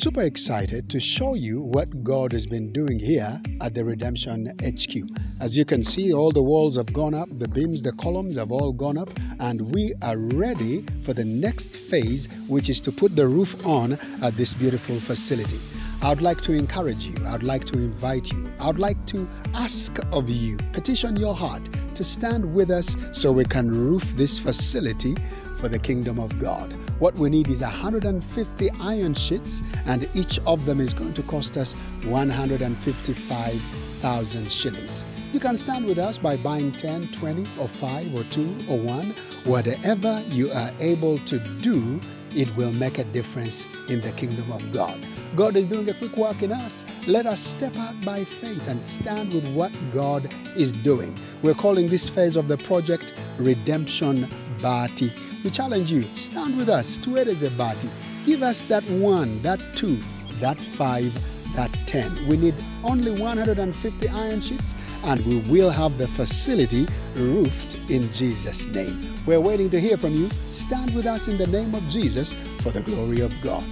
Super excited to show you what God has been doing here at the Redemption HQ. As you can see, all the walls have gone up, the beams, the columns have all gone up, and we are ready for the next phase, which is to put the roof on at this beautiful facility. I'd like to encourage you, I'd like to invite you, I'd like to ask of you, petition your heart to stand with us so we can roof this facility for the kingdom of God. What we need is 150 iron sheets, and each of them is going to cost us 155,000 shillings. You can stand with us by buying 10, 20, or 5, or 2, or 1. Whatever you are able to do, it will make a difference in the kingdom of God. God is doing a quick work in us. Let us step out by faith and stand with what God is doing. We're calling this phase of the project Redemption Bati. We challenge you, stand with us. Tuereze Bati. Give us that one, that two, that five, that 10. We need only 150 iron sheets and we will have the facility roofed in Jesus' name. We're waiting to hear from you. Stand with us in the name of Jesus for the glory of God.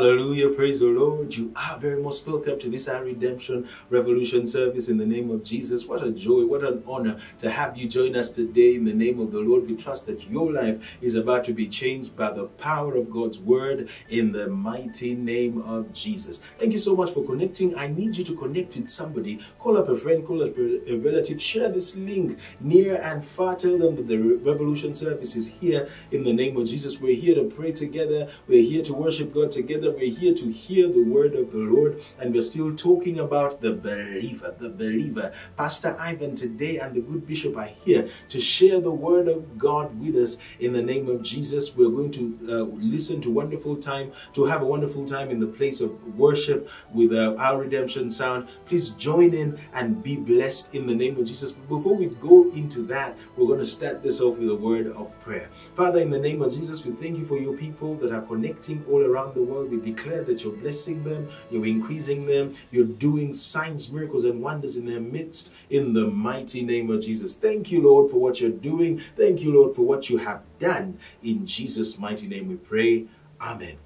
Hallelujah, praise the Lord. You are very most welcome to this our redemption revolution service in the name of Jesus. What a joy, what an honor to have you join us today in the name of the Lord. We trust that your life is about to be changed by the power of God's word in the mighty name of Jesus. Thank you so much for connecting. I need you to connect with somebody. Call up a friend, call up a relative, share this link near and far. Tell them that the revolution service is here in the name of Jesus. We're here to pray together, we're here to worship God together together. We're here to hear the word of the Lord, and we're still talking about the believer. The believer. Pastor Ivan today and the good bishop are here to share the word of God with us in the name of Jesus. We're going to uh, listen to wonderful time, to have a wonderful time in the place of worship with uh, our redemption sound. Please join in and be blessed in the name of Jesus. But before we go into that, we're going to start this off with a word of prayer. Father, in the name of Jesus, we thank you for your people that are connecting all around the world We declare that you're blessing them, you're increasing them, you're doing signs, miracles, and wonders in their midst in the mighty name of Jesus. Thank you, Lord, for what you're doing. Thank you, Lord, for what you have done. In Jesus' mighty name we pray. Amen.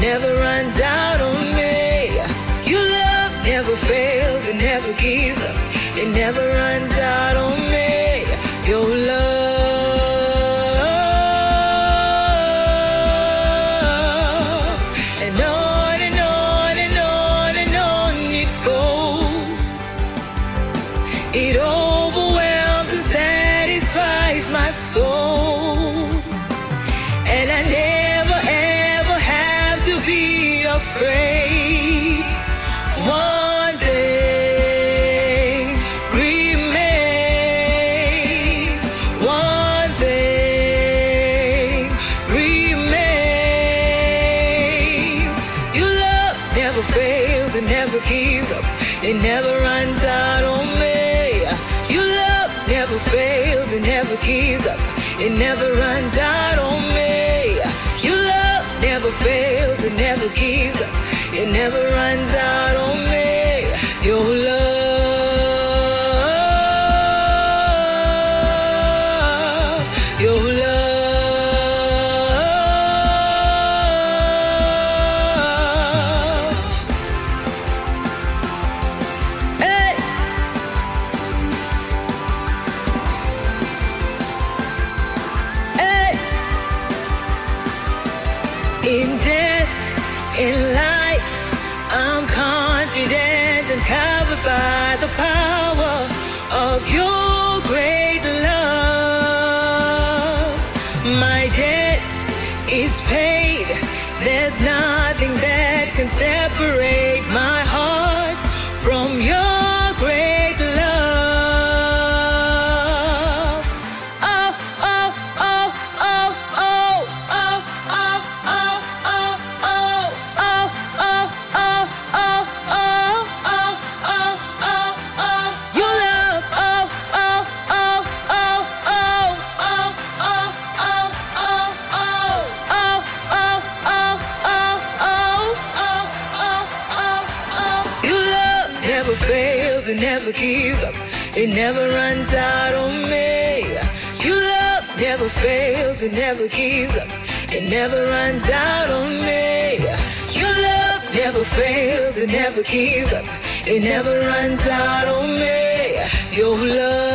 Never runs out on me. Your love never fails, it never gives up, it never runs out on me. Never runs out on me. Your love never fails, it never gives up, it never runs My debt is paid. There's nothing that can separate my never gives up, it never runs out on me. Your love never fails, it never gives up, it never runs out on me. Your love,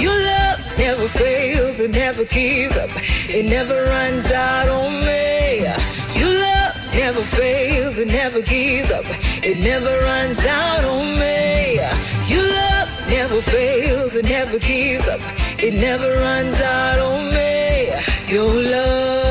your love never fails, it never gives up, it never runs out on me. Your love never fails, it never gives up, it never runs out on me. Never fails, it never gives up, it never runs out on me. Your love,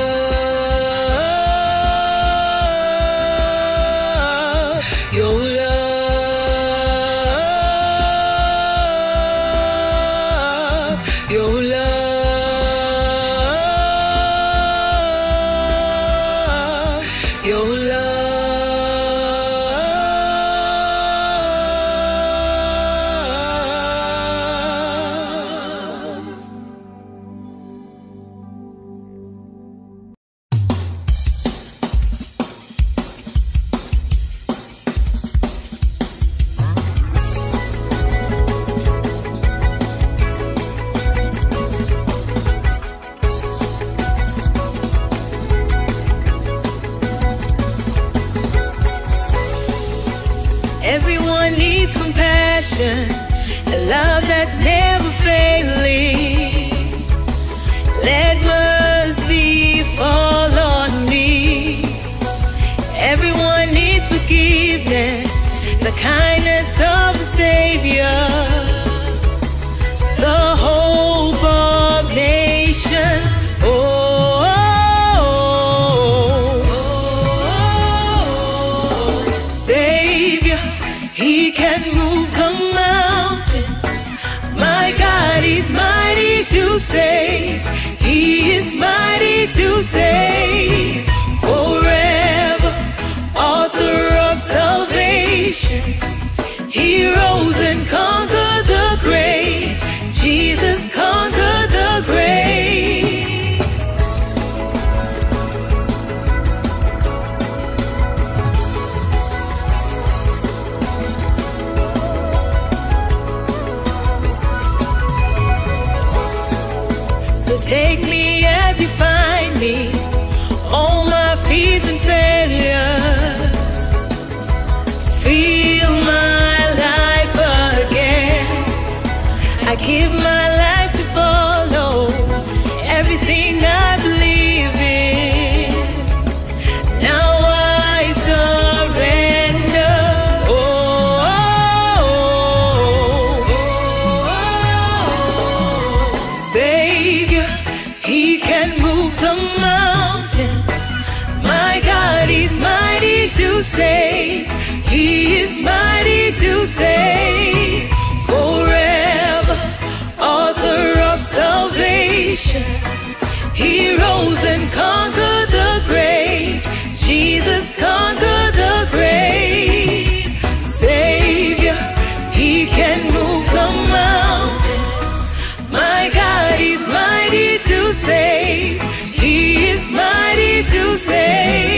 mighty mighty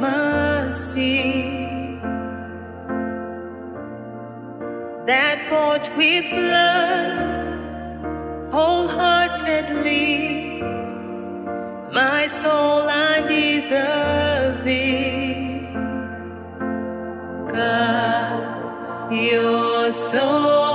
mercy that bought with blood wholeheartedly my soul I deserve it. God, you're so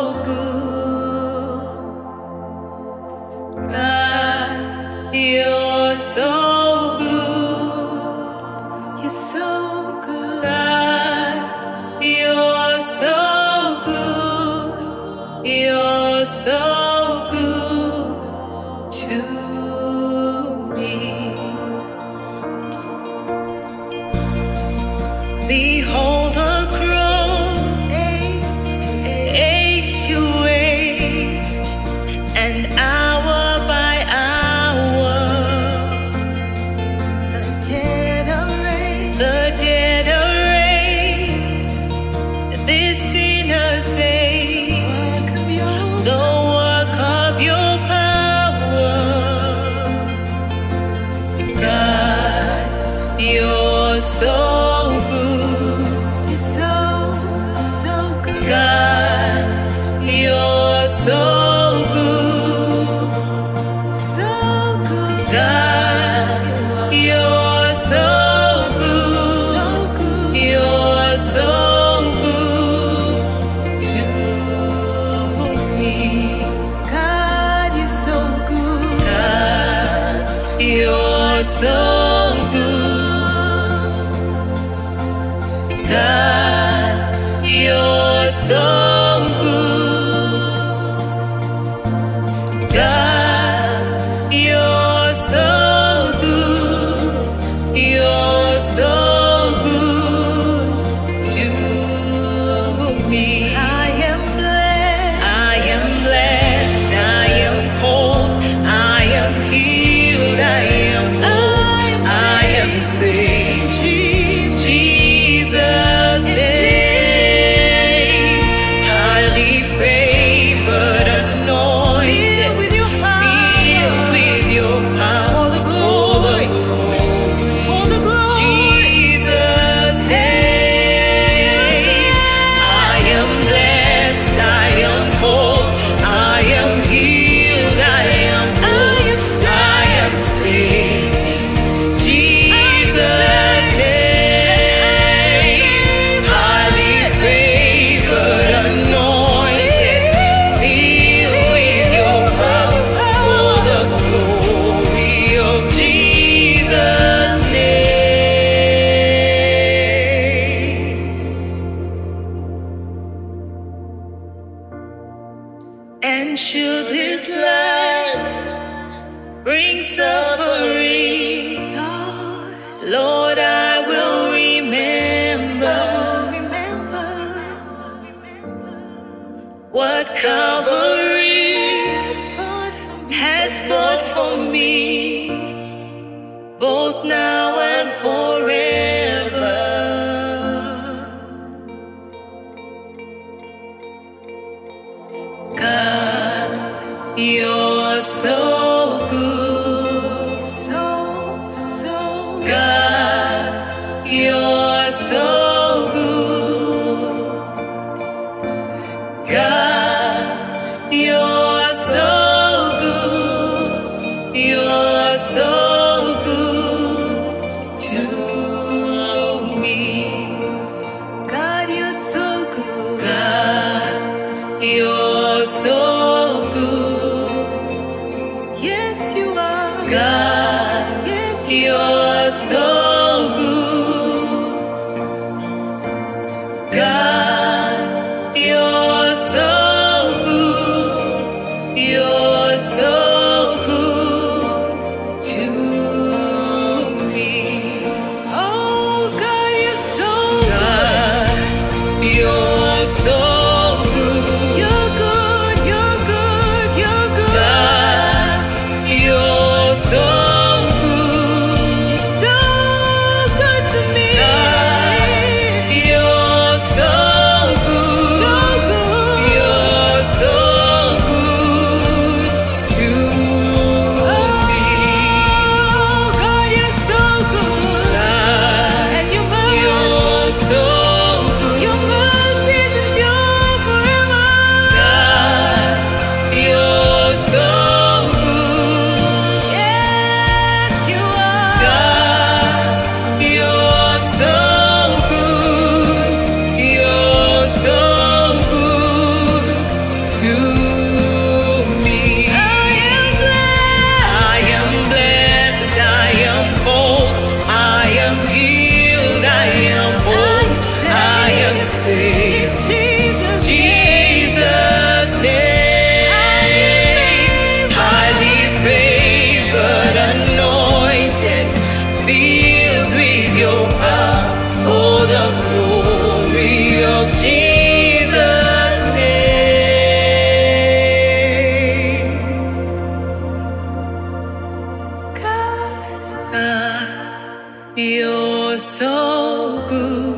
so good.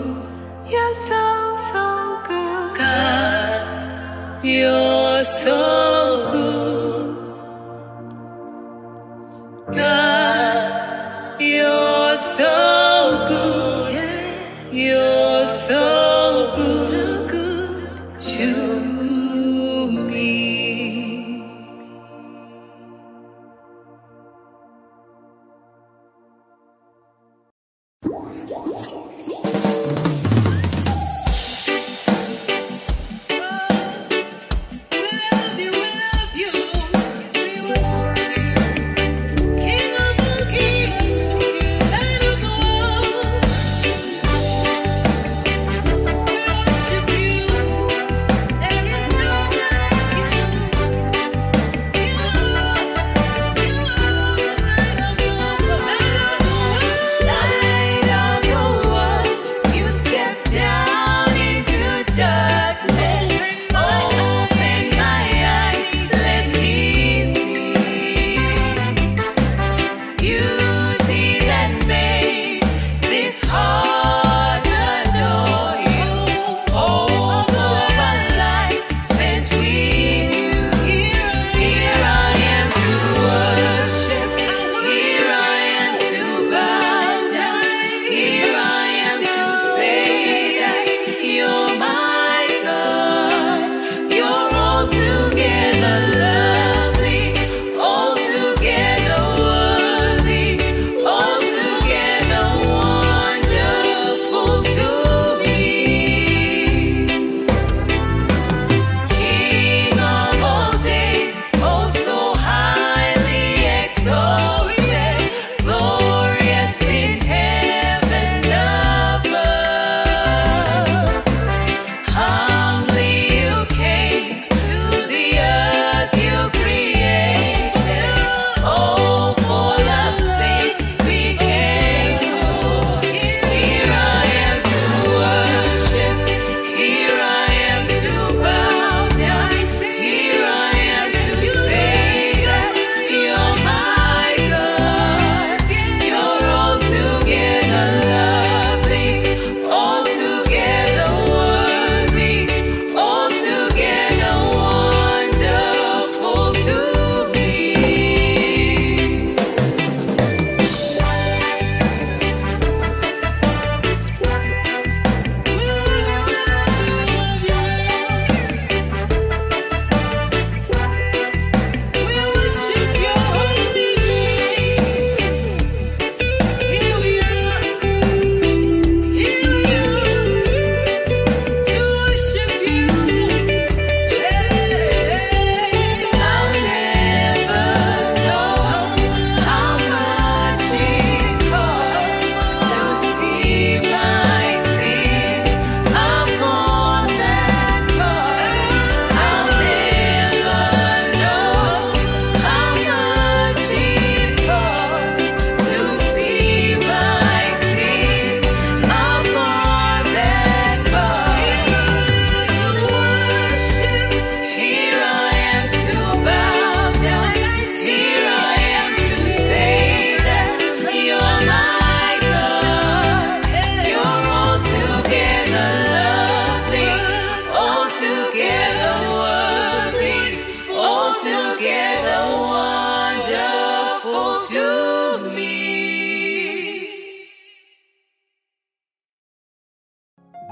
You're so, so good. God, you're so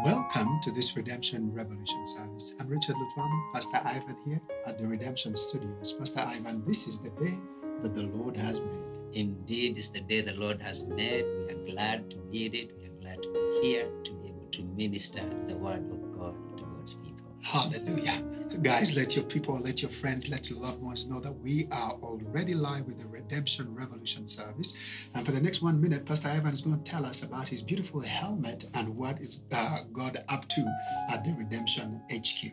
Welcome to this Redemption Revolution service. I'm Richard Lutwama, Pastor Ivan here at the Redemption Studios. Pastor Ivan, this is the day that the Lord has made. Indeed, it's the day the Lord has made. We are glad to meet it. We are glad to be here to be able to minister the word of God to God's people. Hallelujah. Guys, let your people, let your friends, let your loved ones know that we are already live with the Redemption Revolution service. And for the next one minute, Pastor Ivan is going to tell us about his beautiful helmet and what is uh, God up to at the Redemption HQ.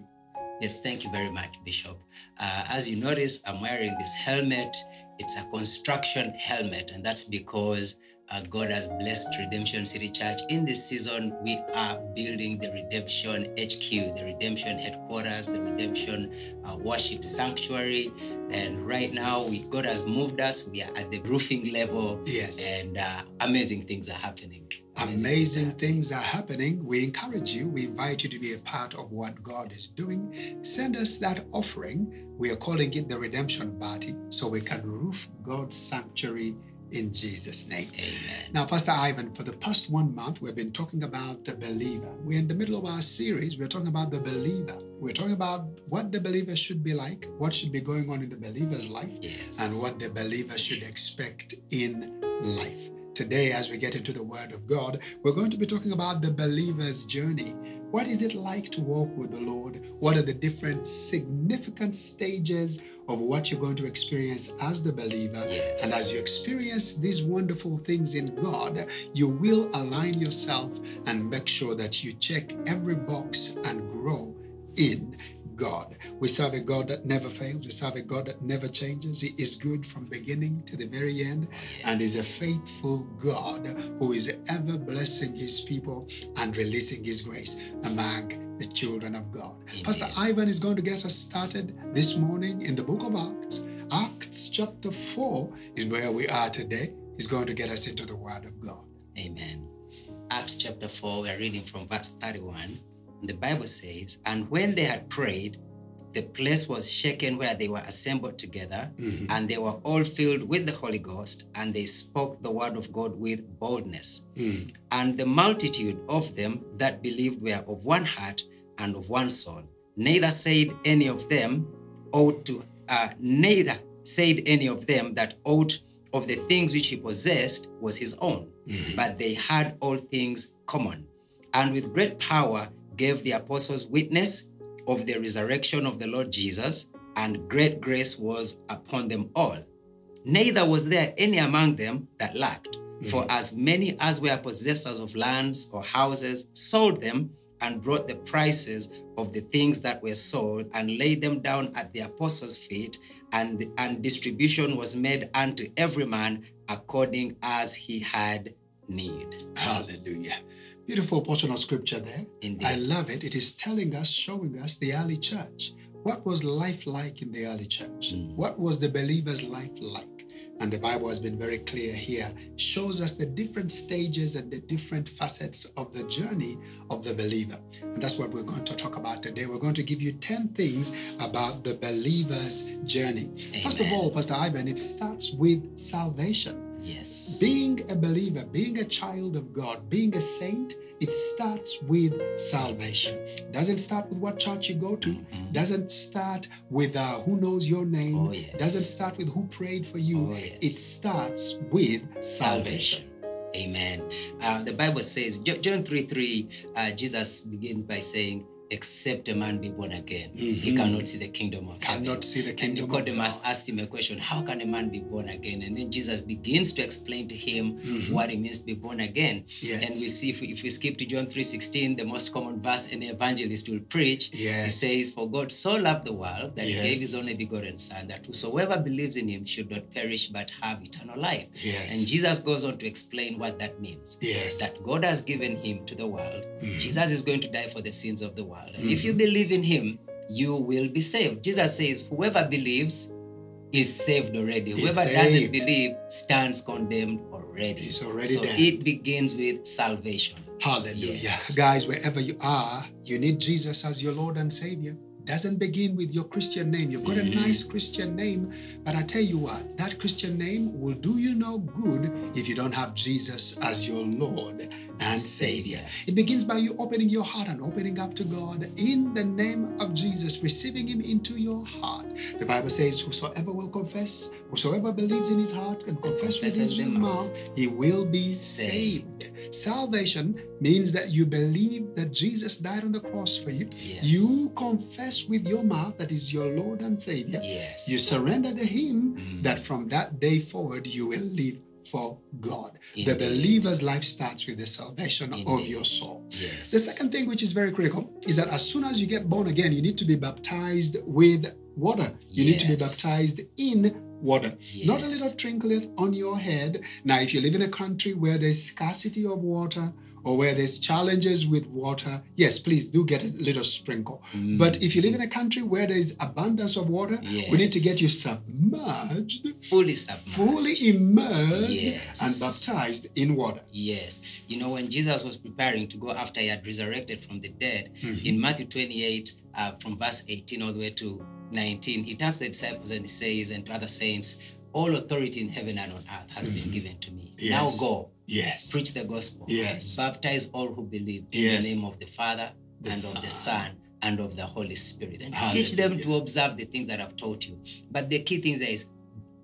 Yes, thank you very much, Bishop. Uh, as you notice, I'm wearing this helmet. It's a construction helmet, and that's because Uh, God has blessed Redemption City Church. In this season, we are building the Redemption HQ, the Redemption headquarters, the Redemption uh, worship sanctuary. And right now, we, God has moved us. We are at the roofing level, Yes. and uh, amazing things are happening. Amazing things are happening. We encourage you, we invite you to be a part of what God is doing. Send us that offering. We are calling it the redemption party so we can roof God's sanctuary in Jesus' name. Amen. Now, Pastor Ivan, for the past one month, we've been talking about the believer. We're in the middle of our series. We're talking about the believer. We're talking about what the believer should be like, what should be going on in the believer's life, Yes. and what the believer should expect in life. Today, as we get into the Word of God, we're going to be talking about the believer's journey. What is it like to walk with the Lord? What are the different significant stages of what you're going to experience as the believer? Yes. And as you experience these wonderful things in God, you will align yourself and make sure that you check every box and grow in God. We serve a God that never fails. We serve a God that never changes. He is good from beginning to the very end and is a faithful God who is ever blessing his people and releasing his grace among the children of God. Pastor Ivan is going to get us started this morning in the book of Acts. Acts chapter 4 is where we are today. He's going to get us into the word of God. Amen. Acts chapter 4, we're reading from verse 31. The Bible says, And when they had prayed, the place was shaken where they were assembled together, mm-hmm. and they were all filled with the Holy Ghost, and they spoke the word of God with boldness. Mm. And the multitude of them that believed were of one heart and of one soul. Neither said any of them ought to, uh, neither said any of them that ought of the things which he possessed was his own, mm-hmm. but they had all things common. And with great power gave the apostles witness of the resurrection of the Lord Jesus, and great grace was upon them all. Neither was there any among them that lacked. Mm-hmm. For as many as were possessors of lands or houses sold them and brought the prices of the things that were sold and laid them down at the apostles' feet, and, and distribution was made unto every man according as he had need. Hallelujah. Beautiful portion of scripture there. Indeed. I love it. It is telling us, showing us the early church. What was life like in the early church? Mm. What was the believer's life like? And the Bible has been very clear here, shows us the different stages and the different facets of the journey of the believer. And that's what we're going to talk about today. We're going to give you 10 things about the believer's journey. First of all, Pastor Ivan, it starts with salvation. Yes. Being a believer, being a child of God, being a saint, it starts with salvation. Doesn't start with what church you go to. Doesn't start with uh, who knows your name. Oh, yes. Doesn't start with who prayed for you. Oh, yes. It starts with salvation. salvation. Amen. Uh, the Bible says, John 3 3, uh, Jesus begins by saying, Except a man be born again, he cannot see the kingdom of heaven. Mm-hmm. Cannot see the kingdom of Nicodemus asked him a question How can a man be born again? And then Jesus begins to explain to him what it means to be born again. Mm-hmm. Yes. And we see if we, if we skip to John 3:16, the most common verse any evangelist will preach, Yes. he says, For God so loved the world that he gave his only begotten Son, that whosoever believes in him should not perish but have eternal life. Yes. And Jesus goes on to explain what that means. Yes. That God has given him to the world. Mm-hmm. Jesus is going to die for the sins of the world. And if you believe in him, you will be saved. Jesus says, Whoever believes is saved already. Is Whoever saved. doesn't believe stands condemned already. Is already so dead. it begins with salvation. Hallelujah. Yes. Guys, wherever you are, you need Jesus as your Lord and Savior. Doesn't begin with your Christian name. You've got a mm-hmm. nice Christian name, but I tell you what, that Christian name will do you no good if you don't have Jesus as your Lord and Savior. It begins by you opening your heart and opening up to God in the name of Jesus, receiving Him into your heart. The Bible says, Whosoever will confess, whosoever believes in his heart and confess with his with mouth, he will be Saved. saved. Salvation means that you believe that Jesus died on the cross for you. Yes. You confess with your mouth that is your Lord and Savior. Yes. You surrender to Him Mm. that from that day forward you will live for God. The believer's life starts with the salvation of your soul. Yes. The second thing, which is very critical, is that as soon as you get born again, you need to be baptized with water. You need to be baptized in water, not a little trinklet on your head. Now, if you live in a country where there's scarcity of water or where there's challenges with water, yes, please do get a little sprinkle. But if you live in a country where there's abundance of water, we need to get you submerged, Fully submerged. fully immersed, Yes. and baptized in water. Yes. You know, when Jesus was preparing to go after he had resurrected from the dead, in Matthew 28, uh, from verse 18 all the way to 19, he turns to the disciples and he says, and to other saints, All authority in heaven and on earth has been mm. given to me. Now go, Yes. preach the gospel, Yes. baptize all who believe in Yes. the name of the Father The and of the Son. Son and of the Holy Spirit, and Hallelujah. teach them to observe the things that I've taught you. But the key thing there is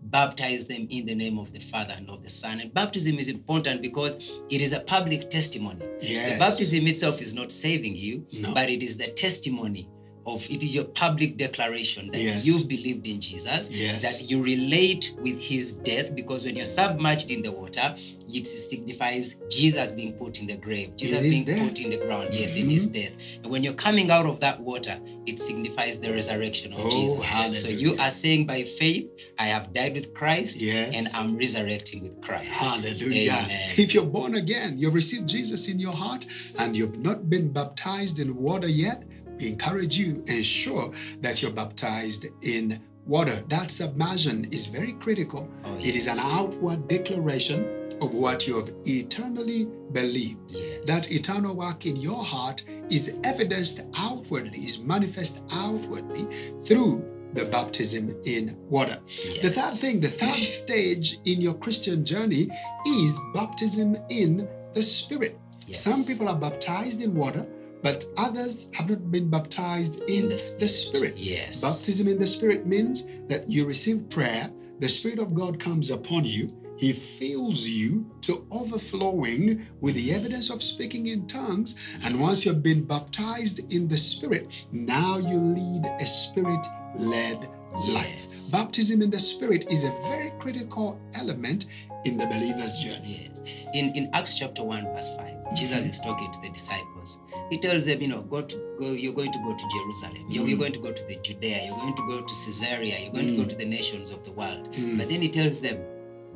baptize them in the name of the Father and of the Son. And baptism is important because it is a public testimony. Yes. The baptism itself is not saving you, No. but it is the testimony of it is your public declaration that Yes. you've believed in Jesus, Yes. that you relate with his death, because when you're submerged in the water, it signifies Jesus being put in the grave, Jesus being death. put in the ground, yes, in his mm-hmm. death. And when you're coming out of that water, it signifies the resurrection of Oh, Jesus. And so you are saying by faith, I have died with Christ, Yes. and I'm resurrecting with Christ. Hallelujah. Amen. If you're born again, you've received Jesus in your heart, and you've not been baptized in water yet, encourage you, ensure that you're baptized in water. That submersion is very critical. Oh, It is an outward declaration of what you have eternally believed. Yes. That eternal work in your heart is evidenced outwardly, is manifest outwardly through the baptism in water. The third thing, the third stage in your Christian journey is baptism in the Spirit. Yes. Some people are baptized in water, but others have not been baptized in, the the Spirit. Yes. Baptism in the Spirit means that you receive prayer, the Spirit of God comes upon you, He fills you to overflowing with the evidence of speaking in tongues. And once you've been baptized in the Spirit, now you lead a Spirit led life. Yes. Baptism in the Spirit is a very critical element in the believer's journey. Yes. In in Acts chapter 1, verse 5, Jesus mm-hmm. is talking to the disciples. He tells them, you know, go to go, you're going to go to Jerusalem, you're, you're going to go to the Judea, you're going to go to Caesarea, you're going mm. to go to the nations of the world. Mm. But then he tells them,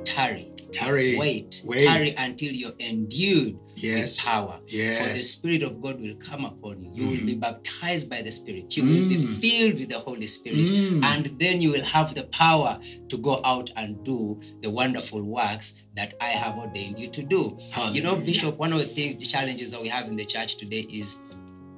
tarry, Tarry. wait, Wait. tarry until you're endued Yes. with power. For the Spirit of God will come upon you. You will be baptized by the Spirit. You will be filled with the Holy Spirit. Mm. And then you will have the power to go out and do the wonderful works that I have ordained you to do. You know, Bishop, one of the things, the challenges that we have in the church today is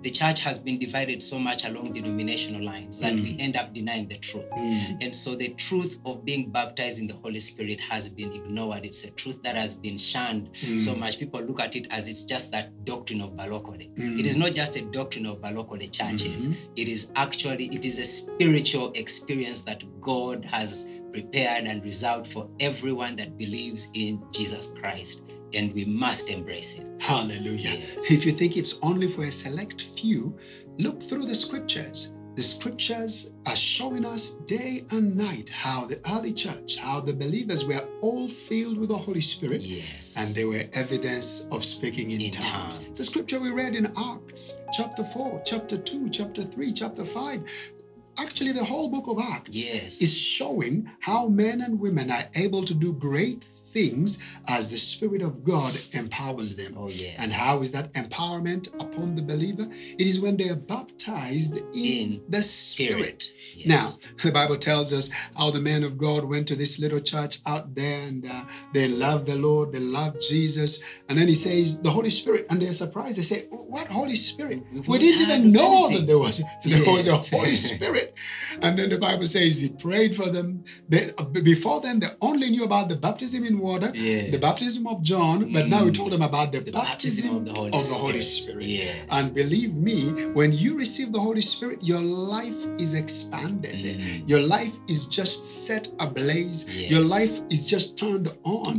the church has been divided so much along denominational lines that we mm. end up denying the truth. Mm. And so the truth of being baptized in the Holy Spirit has been ignored. It's a truth that has been shunned mm. so much. People look at it as it's just that doctrine of Balokole. It is not just a doctrine of Balokole churches. Mm-hmm. It is actually, it is a spiritual experience that God has prepared and reserved for everyone that believes in Jesus Christ. And we must embrace it. Hallelujah. Yes. If you think it's only for a select few, look through the scriptures. The scriptures are showing us day and night how the early church, how the believers were all filled with the Holy Spirit Yes. and they were evidence of speaking in, In tongues. tongues. The scripture we read in Acts, chapter 4, chapter 2, chapter 3, chapter 5. Actually, the whole book of Acts Yes. is showing how men and women are able to do great things as the Spirit of God empowers them. Oh, yes. And how is that empowerment upon the believer? It is when they are baptized in, In the Spirit. Spirit. Yes. Now, the Bible tells us how the men of God went to this little church out there and uh, they loved the Lord, they loved Jesus. And then he says, the Holy Spirit. And they're surprised. They say, What Holy Spirit? We didn't even know anything." that there was, there was a Holy Spirit. And then the Bible says he prayed for them. They, before then, they only knew about the baptism in water, Yes. the baptism of John, but now he told them about the, The baptism, of the Holy, Spirit. Spirit. Yes. And believe me, when you receive the Holy Spirit, your life is expanded. Mm. Your life is just set ablaze. Yes. Your life is just turned on.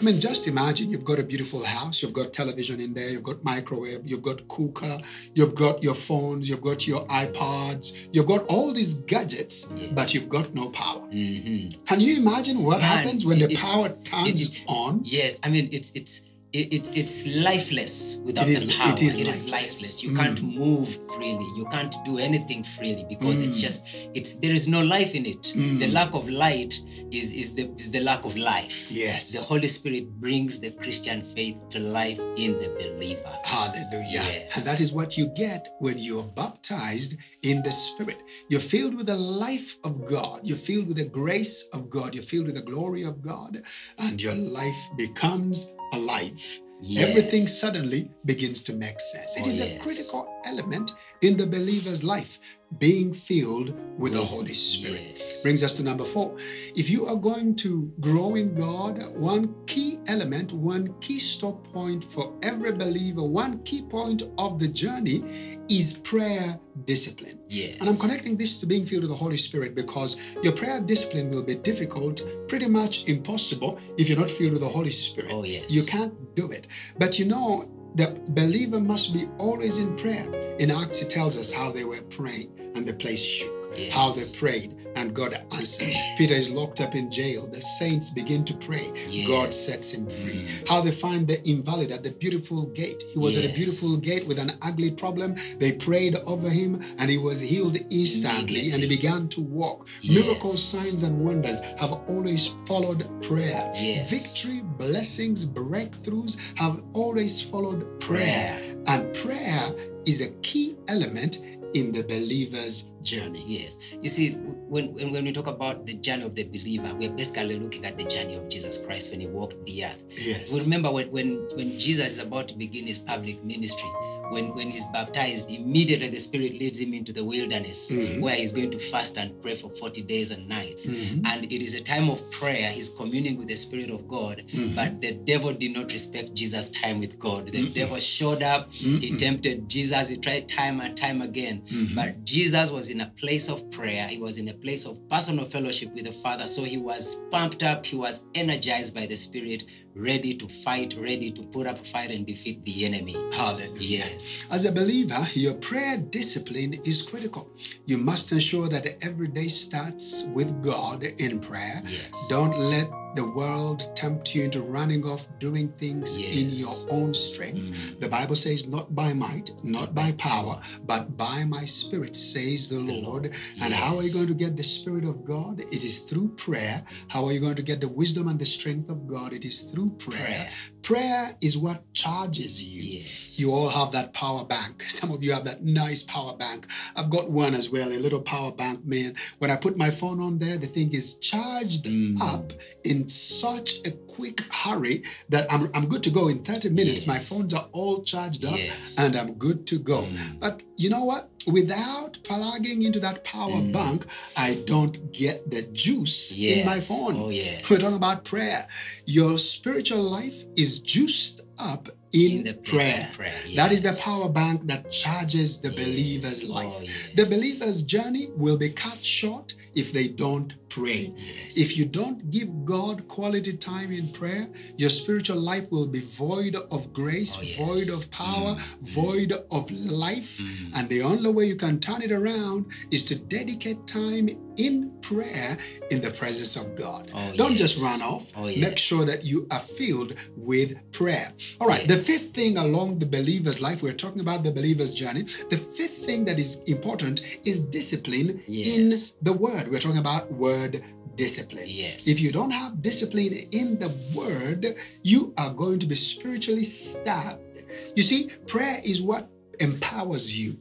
I mean, just imagine you've got a beautiful house, you've got television in there, you've got microwave, you've got cooker, you've got your phones, you've got your iPods, you've got all these gadgets, but you've got no power. Mhm. Can you imagine what Man, happens when the it- power it- it- on? Yes, I mean it's it's it, it's it's lifeless without It is- the power. it is it lifeless. is lifeless. You Mm. can't move freely. You can't do anything freely because it's Mm. just it's there is no life in it. Mm. The lack of light is is the is the lack of life. Yes. The Holy Spirit brings the Christian faith to life in the believer. Hallelujah. Yes. And that is what you get when you're baptized in the Spirit. You're filled with the life of God. You're filled with the grace of God. You're filled with the glory of God. And your life becomes alive. Yes. Everything suddenly begins to make sense. It Oh, is a critical element in the believer's life, being filled with the Holy Spirit. Yes. Brings us to number four. If you are going to grow in God, one key element, one key stop point for every believer, one key point of the journey is prayer discipline. Yes. And I'm connecting this to being filled with the Holy Spirit because your prayer discipline will be difficult, pretty much impossible, if you're not filled with the Holy Spirit. Oh, yes. You can't do it. But you know, the believer must be always in prayer. In Acts, it tells us how they were praying and the place shook. Yes. How they prayed and God answered. Peter is locked up in jail. The saints begin to pray. Yes. God sets him free. Mm. How they find the invalid at the beautiful gate. He was at a beautiful gate with an ugly problem. They prayed over him and he was healed instantly and he began to walk. Yes. Miracles, signs, and wonders have always followed prayer. Yes. Victory, blessings, breakthroughs have always followed prayer. Prayer. And prayer is a key element in the believer's journey. Yes. You see, when, when, when we talk about the journey of the believer, we're basically looking at the journey of Jesus Christ when he walked the earth. Yes. We remember when, when, when Jesus is about to begin his public ministry, when, when he's baptized, immediately the Spirit leads him into the wilderness Mhm. where he's going to fast and pray for 40 days and nights. Mhm. And it is a time of prayer. He's communing with the Spirit of God. Mhm. But the devil did not respect Jesus' time with God. The Mm-mm. devil showed up, he Mm-mm. tempted Jesus, he tried time and time again. Mhm. But Jesus was in a place of prayer. He was in a place of personal fellowship with the Father. So he was pumped up. He was energized by the Spirit, ready to fight, ready to put up a fight and defeat the enemy. Hallelujah. Yes. As a believer, your prayer discipline is critical. You must ensure that every day starts with God in prayer. Yes. Don't let the world tempt you into running off doing things in your own strength. Mm. The Bible says, Not by might, not by power, but by my spirit, says the Lord. Lord. And how are you going to get the Spirit of God? It is through prayer. How are you going to get the wisdom and the strength of God? It is through prayer. Prayer. Prayer is what charges you. Yes. You all have that power bank. Some of you have that nice power bank. I've got one as well, a little power bank, man. When I put my phone on there, the thing is charged Mm. up in such a quick hurry that I'm, I'm good to go in 30 minutes. My phones are all charged up Yes. and I'm good to go. Mm. But you know what? Without plugging into that power Mm. bank, I don't get the juice in my phone. Oh, yes. We're talking about prayer. Your spiritual life is juiced up in, In prayer. prayer, That is the power bank that charges the Yes. believer's Oh, life. yes. The believer's journey will be cut short if they don't pray. Yes. If you don't give God quality time in prayer, your spiritual life will be void of grace, Oh, yes. void of power, Mm, void of life. Mm. And the only way you can turn it around is to dedicate time in prayer in the presence of God. Oh, Don't just run off. Oh, Make sure that you are filled with prayer. All right, the fifth thing along the believer's life, we're talking about the believer's journey. The fifth thing that is important is discipline in the word. We're talking about word discipline. Yes. If you don't have discipline in the word, you are going to be spiritually stabbed. You see, prayer is what empowers you.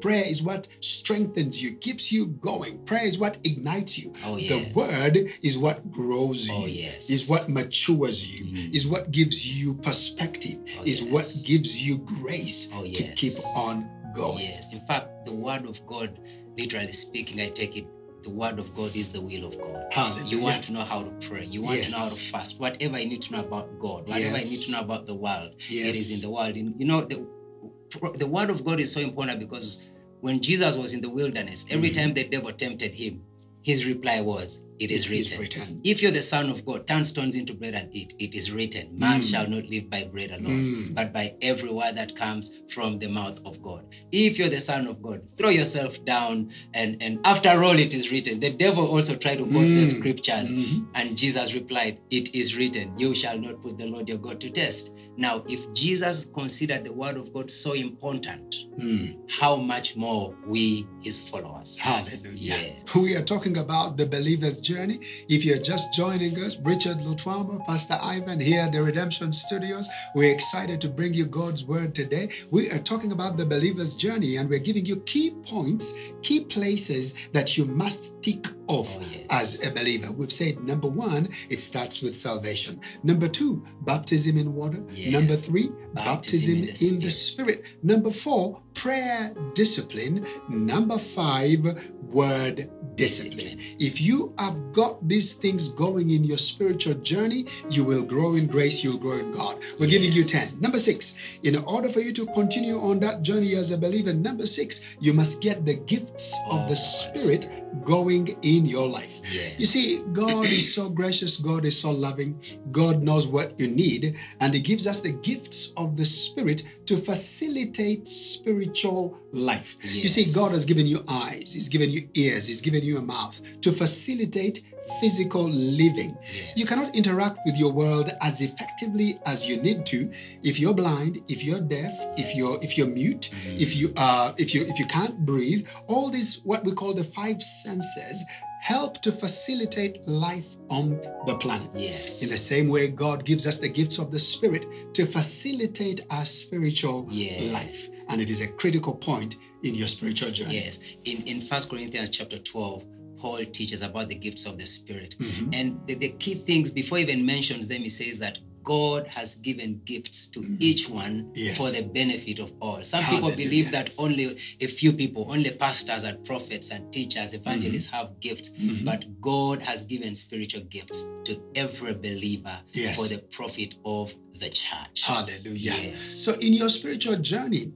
Prayer is what strengthens you, keeps you going. Prayer is what ignites you. Oh, The word is what grows you, Oh, yes. is what matures you, Mm. is what gives you perspective, Oh, is yes. what gives you grace Oh, to keep on going. Yes. In fact, the word of God, literally speaking, I take it, the word of God is the will of God. Hallelujah. You want to know how to pray. You want to know how to fast. Whatever you need to know about God, whatever Yes. you need to know about the world, it Yes. is in the world. And, you know, the, the word of God is so important because when Jesus was in the wilderness, every Mm-hmm. time the devil tempted him, his reply was, It is It is written. written. If you're the Son of God, turn stones into bread and eat. It is written. Man Mm. shall not live by bread alone, but by every word that comes from the mouth of God. If you're the Son of God, throw yourself down. And, and after all, it is written. The devil also tried to quote the Mm. scriptures. Mm-hmm. And Jesus replied, It is written, You shall not put the Lord your God to test. Now, if Jesus considered the word of God so important, Mm. how much more we, his followers? Hallelujah. Yes. We are talking about the believer's journey. If you're just joining us, Richard Lutwama, Pastor Ivan here at the Redemption Studios, we're excited to bring you God's word today. We are talking about the believer's journey and we're giving you key points, key places that you must tick off Oh, yes. as a believer. We've said number one, it starts with salvation. Number two, baptism in water. Yeah. Number three, Baptism baptism, in the in the Spirit. Number four, prayer discipline. Number five, word discipline. If you have got these things going in your spiritual journey, you will grow in grace, you'll grow in God. We're giving you 10. Number six, in order for you to continue on that journey as a believer, number six, you must get the gifts of the Oh, Spirit going in your life. Yes. You see, God is so gracious, God is so loving, God knows what you need, and He gives us the gifts of the Spirit to facilitate spiritual life. You see, God has given you eyes, He's given you ears, He's given you a mouth to facilitate physical living. Yes. You cannot interact with your world as effectively as you need to if you're blind, if you're deaf, if you're if you're mute, Mm-hmm. if you uh if you if you can't breathe. All these what we call the five senses help to facilitate life on the planet. Yes. In the same way, God gives us the gifts of the Spirit to facilitate our spiritual Yeah. life. And it is a critical point in your spiritual journey. Yes. In in First Corinthians chapter 12, Paul teaches about the gifts of the Spirit. Mm-hmm. And the, the key things, before he even mentions them, he says that God has given gifts to each one Mm-hmm. Yes. for the benefit of all. Some people believe that only a few people, only pastors and prophets and teachers, evangelists Mm-hmm. have gifts, but God has given spiritual gifts to every believer Yes. for the profit of the church. Hallelujah. Yes. So, in your spiritual journey,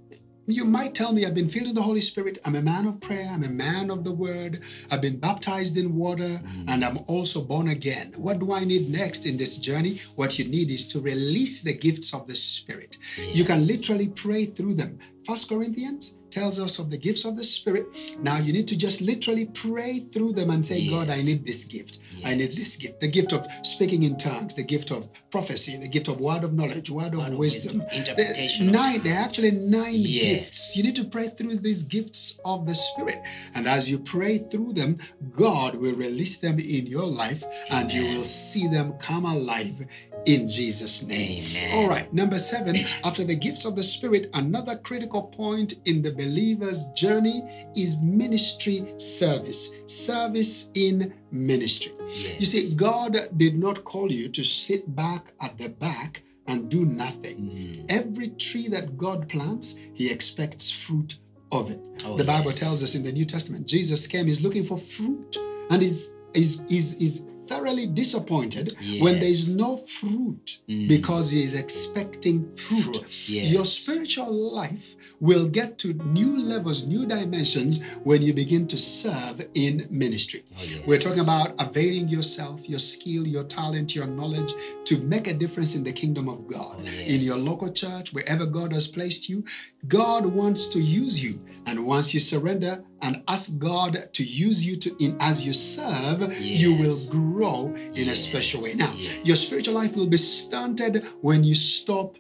you might tell me, I've been filled with the Holy Spirit. I'm a man of prayer. I'm a man of the word. I've been baptized in water mm. and I'm also born again. What do I need next in this journey? What you need is to release the gifts of the Spirit. You can literally pray through them. First Corinthians tells us of the gifts of the Spirit. Now you need to just literally pray through them and say, God, I need this gift. I need this gift. The gift of speaking in tongues, the gift of prophecy, the gift of word of knowledge, word, Word of wisdom. wisdom, interpretation of nine, there are actually nine Yes. gifts. You need to pray through these gifts of the Spirit. And as you pray through them, God will release them in your life and you will see them come alive in Jesus' name. Amen. All right, number seven, after the gifts of the Spirit, another critical point in the believer's journey is ministry service. Service in ministry. You see, God did not call you to sit back at the back and do nothing. Mm. Every tree that God plants, He expects fruit of it. Oh, the Bible yes. tells us in the New Testament, Jesus came, He's looking for fruit and is is is is thoroughly disappointed when there is no fruit Mm. because he is expecting fruit. Fruit, yes. Your spiritual life will get to new levels, new dimensions when you begin to serve in ministry. Oh, yes. We're talking about availing yourself, your skill, your talent, your knowledge to make a difference in the kingdom of God. Oh, yes. In your local church, wherever God has placed you, God wants to use you. And once you surrender and ask God to use you to in as you serve, you will Yes. Grow in a special way. Now, Yes. your spiritual life will be stunted when you stop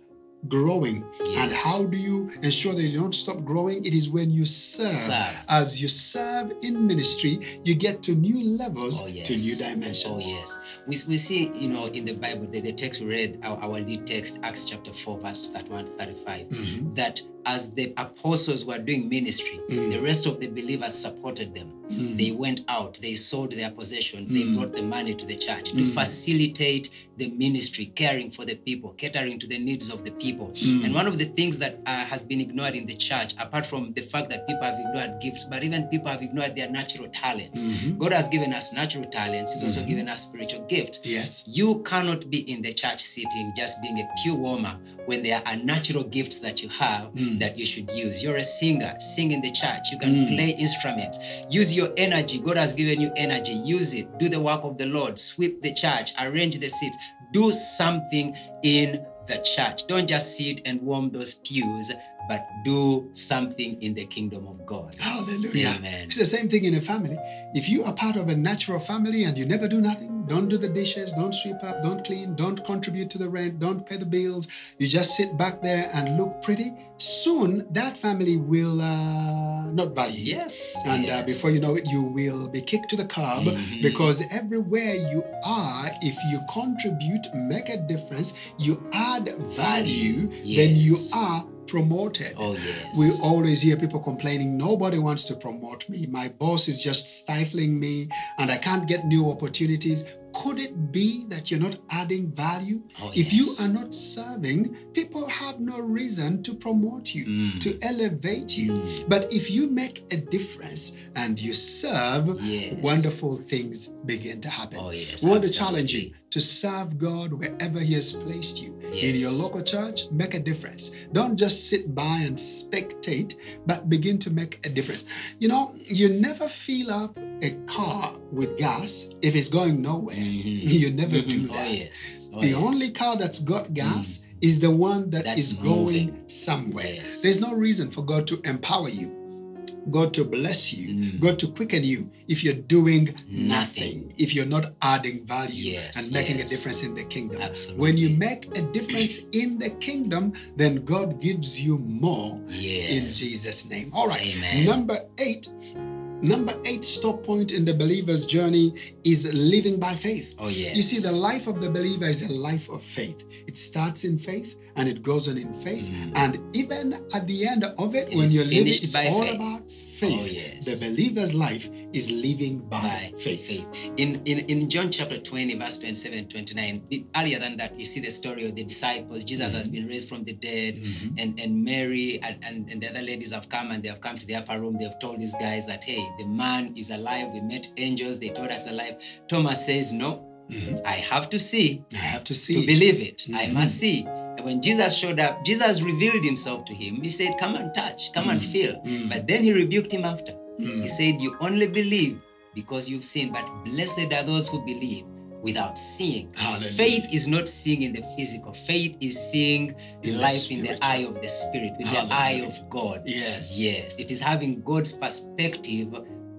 growing. And how do you ensure that you don't stop growing? It is when you serve. Serve. As you serve in ministry, you get to new levels, Oh, yes. to new dimensions. Oh, yes. We, we see, you know, in the Bible, the, the text we read, our, our lead text, Acts chapter 4, verse 31 to 35, Mhm. that as the apostles were doing ministry, Mm. the rest of the believers supported them. Mm. They went out, they sold their possessions, they Mm. brought the money to the church to Mm. facilitate the ministry, caring for the people, catering to the needs of the people. Mm. And one of the things that uh, has been ignored in the church, apart from the fact that people have ignored gifts, but even people have ignored their natural talents. Mhm. God has given us natural talents, He's also Mhm. given us spiritual gifts. Yes. You cannot be in the church sitting just being a pew warmer when there are natural gifts that you have Mm. that you should use. You're a singer, sing in the church. You can play instruments. Use your energy. God has given you energy. Use it. Do the work of the Lord. Sweep the church. Arrange the seats. Do something in the church. Don't just sit and warm those pews, but do something in the kingdom of God. Hallelujah. Amen. It's the same thing in a family. If you are part of a natural family and you never do nothing, don't do the dishes, don't sweep up, don't clean, don't contribute to the rent, don't pay the bills, you just sit back there and look pretty, soon that family will uh, not value you. Yes. And uh, before you know it, you will be kicked to the curb Mhm. because everywhere you are, if you contribute, make a difference, you add value, then you are promoted. Oh, yes. We always hear people complaining, nobody wants to promote me. My boss is just stifling me and I can't get new opportunities. Could it be that you're not adding value? Oh, if you are not serving, people have no reason to promote you, Mm. to elevate you. Mm. But if you make a difference and you serve, Yes. wonderful things begin to happen. Oh, yes, We want to challenge you to serve God wherever He has placed you. In your local church, make a difference. Don't just sit by and spectate, but begin to make a difference. You know, you never fill up a car with gas if it's going nowhere. Mhm. You never do Oh, that. yes. Oh, the yes. only car that's got gas is the one that That's is going moving. somewhere. Yes. There's no reason for God to empower you. God to bless you, Mm. God to quicken you if you're doing nothing, Nothing. if you're not adding value Yes, and making yes. a difference in the kingdom. Absolutely. When you make a difference in the kingdom, then God gives you more Yes. in Jesus' name. All right. Amen. Number eight. Number eight stop point in the believer's journey is living by faith. Oh, yes. You see, the life of the believer is a life of faith. It starts in faith and it goes on in faith. Mm. And even at the end of it, It when you're living, it's all faith. about faith. Oh, yes. The believer's life is living by, by faith. faith. In, in in John chapter 20, verse 27, 29, earlier than that, you see the story of the disciples. Jesus has been raised from the dead, Mm-hmm. and, and Mary and, and, and the other ladies have come and they have come to the upper room. They've told these guys that, hey, the man is alive. We met angels. They told us alive. Thomas says, no, Mhm. I have to see I have to see. to believe it. I Mhm. must see. When Jesus showed up, Jesus revealed himself to him. He said, Come and touch, come and feel. Mm. But then he rebuked him after. Mm. He said, You only believe because you've seen, but blessed are those who believe without seeing. Hallelujah. Faith is not seeing in the physical, faith is seeing In the life in the eye of the spirit, with the eye of God. Yes. Yes, it is having God's perspective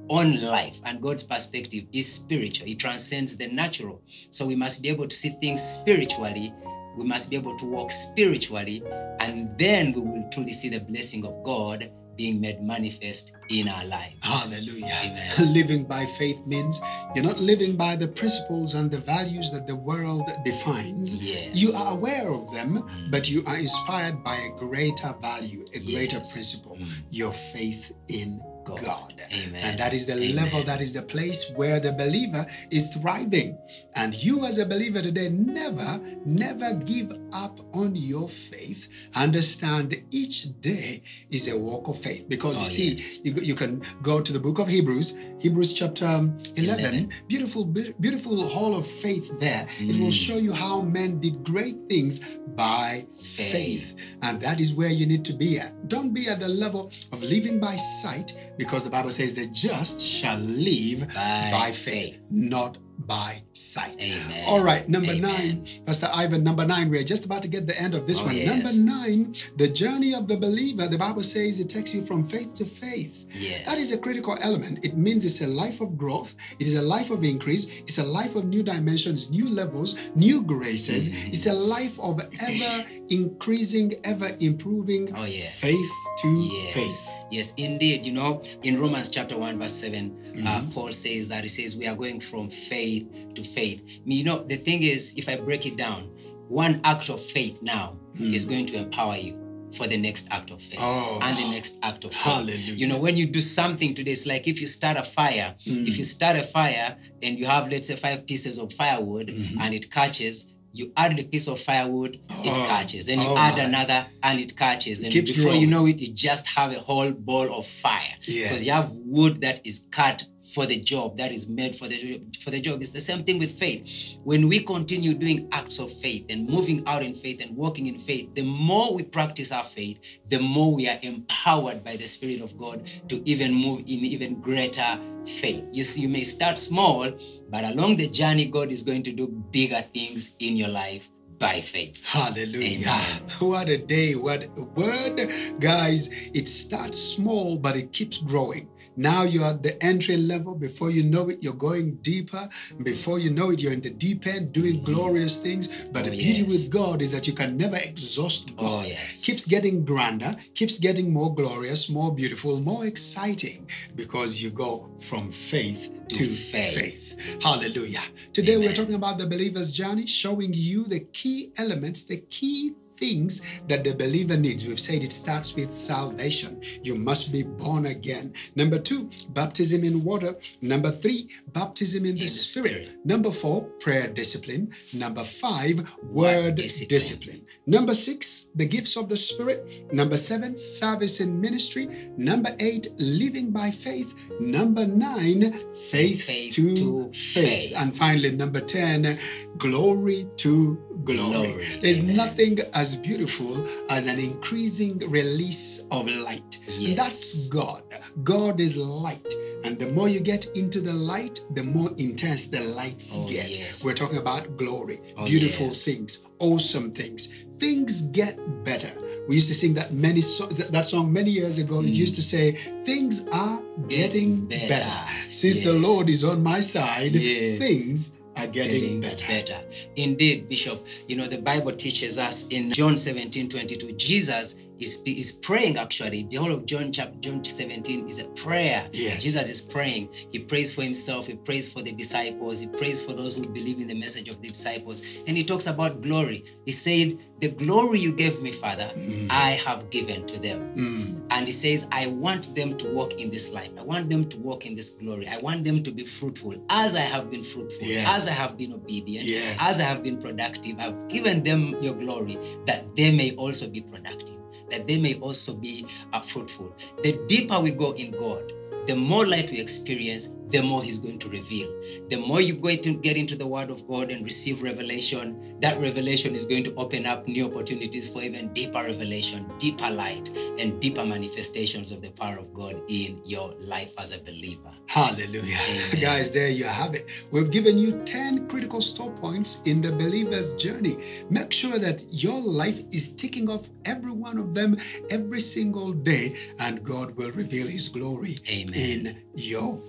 on life, and God's perspective is spiritual. It transcends the natural. So we must be able to see things spiritually. We must be able to walk spiritually, and then we will truly see the blessing of God being made manifest in our lives. Hallelujah. Amen. living by faith means you're not living by the principles and the values that the world defines. Yes. You are aware of them, but you are inspired by a greater value, a greater Yes. principle, Mm. your faith in God. God. Amen. And that is the Amen. level, that is the place where the believer is thriving. And you, as a believer today, never, never give up on your faith. Understand each day is a walk of faith. Because Oh, you see, yes. you, you can go to the book of Hebrews, Hebrews chapter um, 11, 11. beautiful, be- beautiful hall of faith there. It will Mm. show you how men did great things by faith. Faith. And that is where you need to be at. Don't be at the level of living by sight because the Bible says the just shall live By by, faith, faith. not by sight. Amen. All right, number Amen. nine, Pastor Ivan, number nine, we're just about to get the end of this Oh, one. yes. Number nine, the journey of the believer, the Bible says it takes you from faith to faith. Yes. That is a critical element. It means it's a life of growth, it is a life of increase, it's a life of new dimensions, new levels, new graces. Mhm. It's a life of ever increasing, ever improving Oh, yes. faith to Yes. faith. Yes, indeed. You know, in Romans chapter 1, verse 7, uh, Mm-hmm. Paul says that he says we are going from faith to faith. You know, the thing is, if I break it down, one act of faith now is going to empower you for the next act of faith. Oh. and the next act of faith. Hallelujah. You know, when you do something today, it's like if you start a fire, Mm. if you start a fire and you have, let's say, five pieces of firewood and it catches, you add the piece of firewood, it. Oh. catches. Then you Oh, add my. another and it catches. And Keeps before you know it, you just have a whole ball of fire. Yes. Because you have wood that is cut for the job that is made for the for the job. It's the same thing with faith. When we continue doing acts of faith and moving out in faith and walking in faith, the more we practice our faith, the more we are empowered by the Spirit of God to even move in even greater faith. You see, you may start small, but along the journey, God is going to do bigger things in your life by faith. Hallelujah. Amen. What a day. What a word. Guys, it starts small, but it keeps growing. Now you're at the entry level. Before you know it, you're going deeper. Before you know it, you're in the deep end doing mm-hmm. glorious things. But Oh, the beauty yes. with God is that you can never exhaust oh, God. Oh, yes. Keeps getting grander, keeps getting more glorious, more beautiful, more exciting because you go from faith to, faith. faith. Hallelujah. Today we're talking about the believer's journey, showing you the key elements, the key things that the believer needs. We've said it starts with salvation. You must be born again. Number two, baptism in water. Number three, baptism in, the, the spirit. Spirit. Number four, prayer discipline. Number five, word discipline. discipline. Number six, the gifts of the Spirit. Number seven, service in ministry. Number eight, living by faith. Number nine, faith, Faith to, to faith. faith. And finally, number 10, glory to glory. Glory. There's Amen. nothing as beautiful as an increasing release of light. Yes. That's God. God is light. And the more you get into the light, the more intense the lights Oh, get. yes. We're talking about glory, Oh, beautiful yes. things, awesome things. Things get better. We used to sing that many so- that song many years ago. It used to say, "Things are getting Mm. Better." better. Since the Lord is on my side, things are getting, better. Indeed, Bishop, you know, the Bible teaches us in John 17 22, Jesus is, is praying actually. The whole of John chapter John 17 is a prayer. Yes. Jesus is praying. He prays for himself, he prays for the disciples, he prays for those who believe in the message of the disciples. And he talks about glory. He said, The glory you gave me, Father, I have given to them. Mm. And he says, I want them to walk in this life. I want them to walk in this glory. I want them to be fruitful as I have been fruitful, Yes. as I have been obedient, Yes. as I have been productive. I've given them your glory that they may also be productive, that they may also be uh, fruitful. The deeper we go in God, the more light we experience, the more He's going to reveal. The more you go to get into the Word of God and receive revelation, that revelation is going to open up new opportunities for even deeper revelation, deeper light, and deeper manifestations of the power of God in your life as a believer. Hallelujah. Amen. Guys, there you have it. We've given you 10 critical stop points in the believer's journey. Make sure that your life is ticking off every one of them every single day, and God will reveal His glory Amen. in your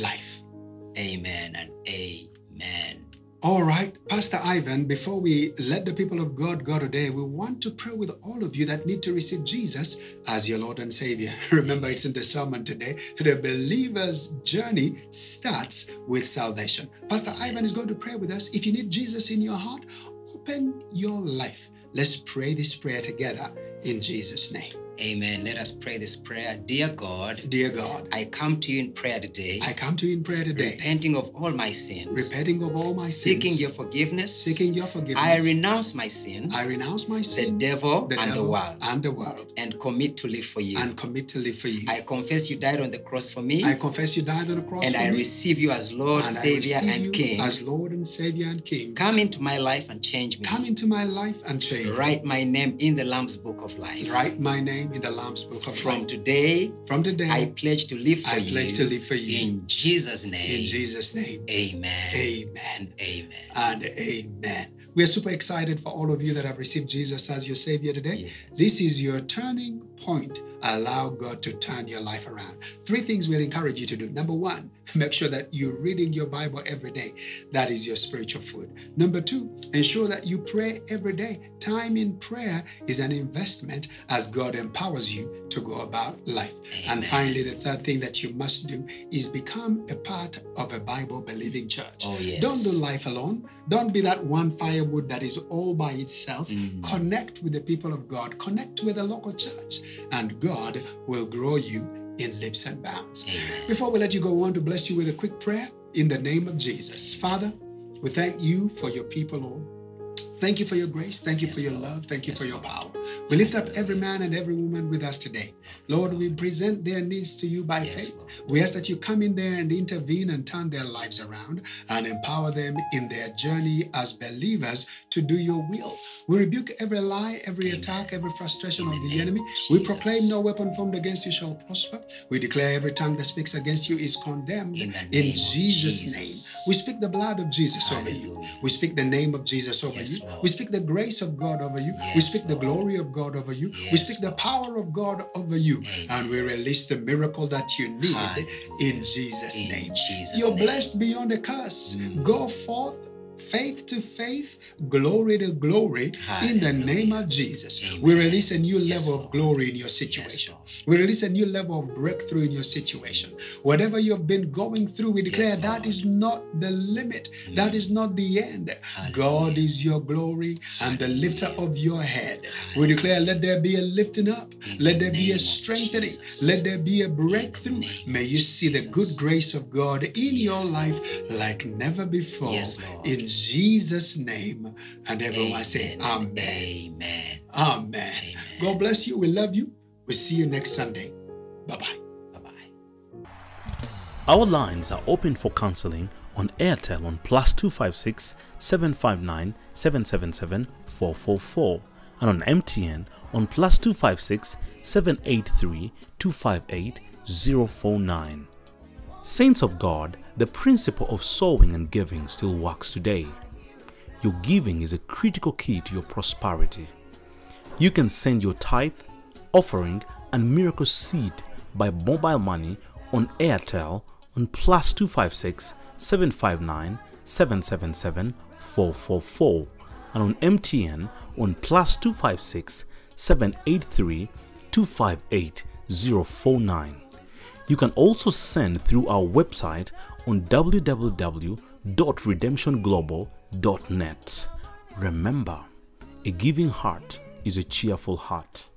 life. Amen and amen. All right, Pastor Ivan, before we let the people of God go today, we want to pray with all of you that need to receive Jesus as your Lord and Savior. Remember, it's in the sermon today. The believer's journey starts with salvation. Pastor Ivan is going to pray with us. If you need Jesus in your heart, open your life. Let's pray this prayer together in Jesus' name. Amen. Let us pray this prayer. Dear God, Dear God, I come to you in prayer today, I come to you in prayer today, repenting of all my sins, repenting of all my seeking sins, Seeking your forgiveness, seeking your forgiveness. I renounce my sin, I renounce my the devil, the and devil, the world, and the world. and commit to live for you. and commit to live for you. I confess you died on the cross for me, I confess you died on the cross and I me, receive you as Lord, and Savior, and King. as Lord and Savior and King. Come into my life and change me. Come into my life and change. Write my name in the Lamb's Book of Life. Write my name in the Lamb's Book of From Life. today, From today, I pledge to live for I you. pledge to live for you. In Jesus' name. in Jesus' name, Amen. Amen. Amen. and amen. We are super excited for all of you that have received Jesus as your Savior today. Yes. This is your turning point. Allow God to turn your life around. Three things we'll encourage you to do. Number one, make sure that you're reading your Bible every day. That is your spiritual food. Number two, ensure that you pray every day. Time in prayer is an investment as God empowers you to go about life. And finally, the third thing that you must do is become a part of a Bible believing church. Oh, yes. Don't do life alone. Don't be that one firewood that is all by itself. Mm. Connect with the people of God, connect with a local church, and God will grow you in leaps and bounds. Amen. Before we let you go, we want to bless you with a quick prayer in the name of Jesus. Father, we thank you for your people, Lord. Thank you for your grace. Thank you Yes, for your Lord. love. Thank you Yes, for your power. We lift up every man and every woman with us today. Lord, we present their needs to you by Yes, faith. Lord. We ask that you come in there and intervene and turn their lives around and empower them in their journey as believers to do your will. We rebuke every lie, every Amen. attack, every frustration of the enemy. of We proclaim no weapon formed against you shall prosper. We declare every tongue that speaks against you is condemned In in Jesus' Jesus. name. We speak the blood of Jesus over you. We speak the name of Jesus over you. Lord. We speak the grace of God over you. we Yes, speak the glory of God over you. we Yes, speak the power of God over you. Amen. And we release the miracle that you need Hallelujah. in Jesus' In name. Jesus' You're name. blessed beyond a curse. Mm. Go forth. Faith to faith, glory to glory, in the name of Jesus. Amen. We release a new Yes, level of glory in your situation. Lord. We release a new level of breakthrough in your situation. Whatever you've been going through, we declare Yes, that Lord. is not the limit. That is not the end. Hallelujah. God is your glory and the lifter of your head. We declare, let there be a lifting up. In Let the there be a strengthening. Let there be a breakthrough. May you see the good grace of God in Yes, your life like never before. Yes, Lord. in Jesus' name. And everyone say, Amen. Amen. Amen. Amen. God bless you. We love you. We'll see you next Sunday. Bye bye. Bye-bye. Our lines are open for counseling on Airtel on plus 256 759 777 444 and on MTN on plus 256 783 258 049. Saints of God, the principle of sowing and giving still works today. Your giving is a critical key to your prosperity. You can send your tithe, offering, and miracle seed by mobile money on Airtel on plus 256 759 777 444 and on MTN on plus 256 783 258 049. You can also send through our website on www.redemptionglobal.net. Remember, a giving heart is a cheerful heart.